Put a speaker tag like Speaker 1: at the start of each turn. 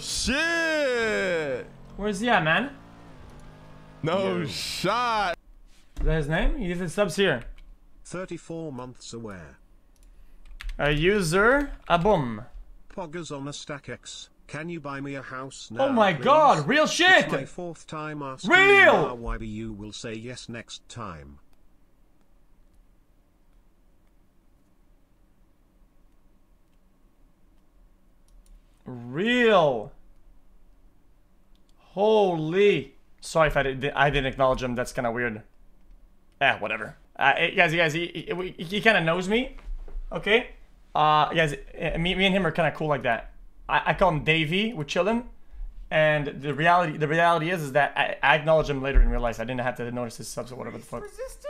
Speaker 1: shit!
Speaker 2: Where's he at, man?
Speaker 1: No shot.
Speaker 2: Is that his name? He did subs here.
Speaker 3: 34 months aware.
Speaker 2: A user, a boom.
Speaker 3: Poggers on a stack X. Can you buy me a house now?
Speaker 2: Oh my
Speaker 3: please?
Speaker 2: god, real shit!
Speaker 3: It's my fourth time asking
Speaker 2: Real!
Speaker 3: you now, YBU will say yes next time.
Speaker 2: Real. Holy. Sorry if I, did, I didn't acknowledge him. That's kind of weird. Eh, whatever. Uh, eh, guys, guys, he, he, he kind of knows me. Okay? Uh, guys, eh, me, me and him are kind of cool like that. I, I call him Davey. We're chilling. And the reality the reality is is that I, I acknowledge him later and realize I didn't have to notice his subs or whatever the fuck.
Speaker 4: Resistance.